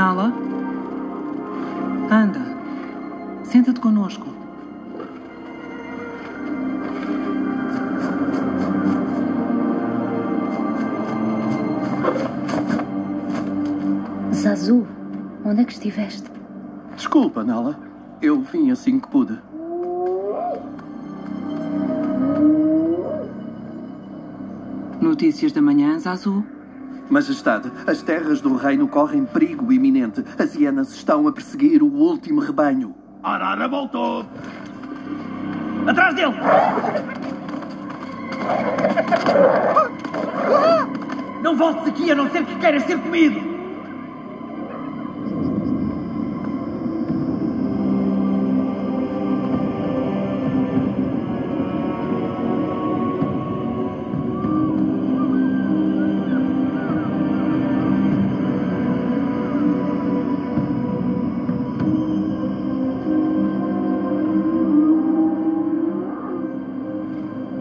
Nala? Anda. Senta-te conosco. Zazu, onde é que estiveste? Desculpa, Nala. Eu vim assim que pude. Notícias da manhã, Zazu. Majestade, as terras do reino correm perigo iminente. As hienas estão a perseguir o último rebanho. Arara voltou! Atrás dele! Não voltes aqui a não ser que queiras ser comido!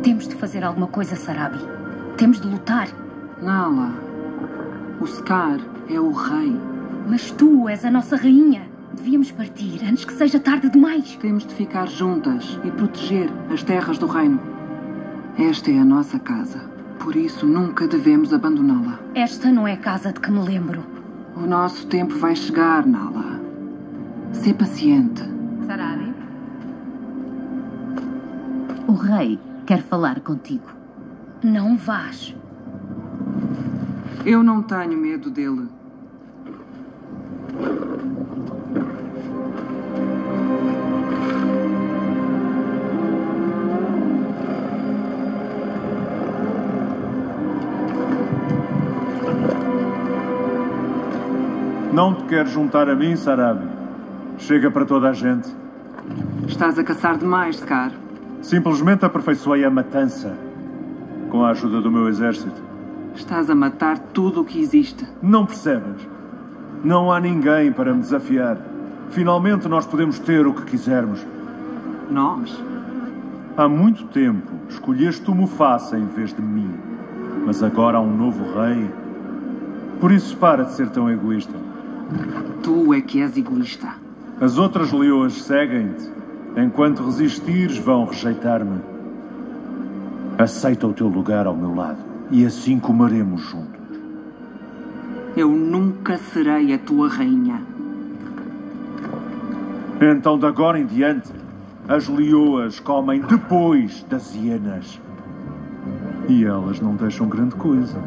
Temos de fazer alguma coisa, Sarabi. Temos de lutar. Nala, o Scar é o rei. Mas tu és a nossa rainha. Devíamos partir antes que seja tarde demais. Temos de ficar juntas e proteger as terras do reino. Esta é a nossa casa. Por isso nunca devemos abandoná-la. Esta não é a casa de que me lembro. O nosso tempo vai chegar, Nala. Sê paciente. Sarabi? O rei quer falar contigo. Não vás. Eu não tenho medo dele. Não te queres juntar a mim, Sarabi? Chega para toda a gente. Estás a caçar demais, Scar. Simplesmente aperfeiçoei a matança com a ajuda do meu exército. Estás a matar tudo o que existe. Não percebes? Não há ninguém para me desafiar. Finalmente nós podemos ter o que quisermos. Nós? Há muito tempo escolheste o Mufasa em vez de mim. Mas agora há um novo rei. Por isso para de ser tão egoísta. Tu é que és egoísta. As outras leoas seguem-te. Enquanto resistires, vão rejeitar-me. Aceita o teu lugar ao meu lado e assim comeremos juntos. Eu nunca serei a tua rainha. Então, de agora em diante, as leoas comem depois das hienas. E elas não deixam grande coisa.